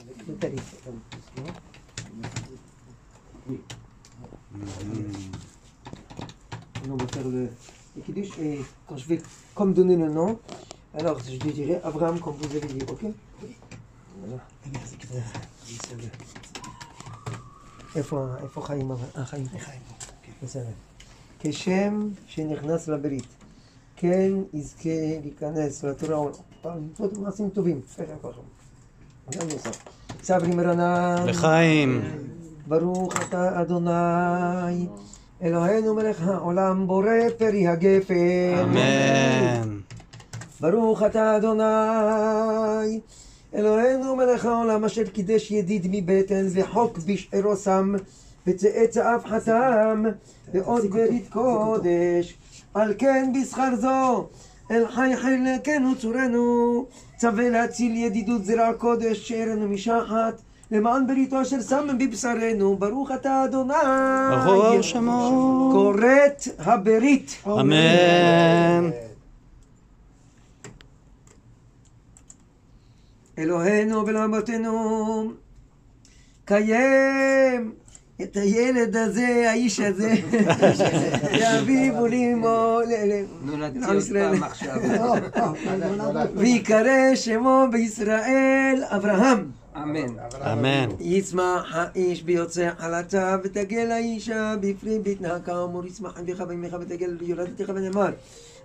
avec le tarif en plus, non On va faire le, le kiddush et quand je vais comme donner le nom, alors je lui dirai Abraham comme vous avez dit, ok voilà. איפה איפה חיים? אבל- אה, חיים. בסדר. כשם שנכנס לברית, כן יזכה להיכנס לתורה ולמצוות מעשים טובים. גם. סברי מרנן. לחיים. ברוך אתה אדוני, אלוהינו מלך העולם, בורא פרי הגפן. אמן. ברוך אתה אדוני, אלוהינו מלך העולם, אשר קידש ידיד מבטן, וחוק בשערו שם, וצאצאיו חתם, ועוד ברית קודש. על כן בשכר זו, אל חי חלקנו צורנו, צווה להציל ידידות זרע קודש, שארנו משחת. למען בריתו אשר שם בבשרנו, ברוך אתה אדוני, ברוך שמו. כורת הברית. אמן. אלוהינו ולאמותינו, קיים את הילד הזה, האיש הזה, לאביו ולאמו, לעם ישראל. עכשיו. ויקרא שמו בישראל אברהם. אמן. אמן. יצמח האיש ביוצא חלתה, ותגל האישה בפרי בטנה כאמור, יצמח אביך ואמך ותגל יולדתך ונאמר.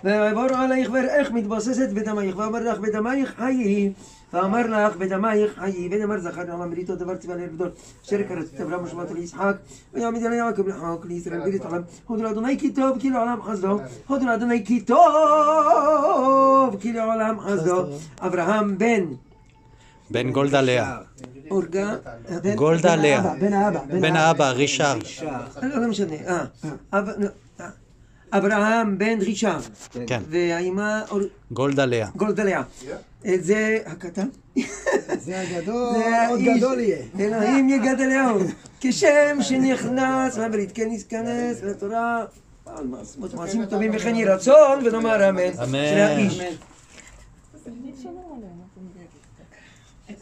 ויעבור עלייך ואראך מתבוססת בדמייך, ואמר לך בדמייך חיי, ואמר לך בדמייך חיי, ונאמר זכר לעולם בריתו דבר ציווה לרדות, אשר כרת את אברהם ושמעתו ליצחק, ויעמיד על יעקב לחוק לישראל ברית עולם, הודו לאדוני כי טוב כי לעולם חסדו, הודו לאדוני כי טוב כי לעולם חסדו, אברהם בן בן גולדה לאה. אורגה, בן- גולדה בן לאה. האבא, בן האבא, בן האבא, רישר. לא, לא משנה, אה, אב- אה. אברהם בן רישה, כן. והאימא אור- גולדה לאה. גולדה לאה. אה, זה הקטן, זה הגדול, זה עוד האיש, גדול יהיה. אלוהים יגדלהו, כשם שנכנס כן ייכנס לתורה, על מעשמות מעשים טובים וכן יהי רצון, ונאמר אמן. אמן. זה האיש.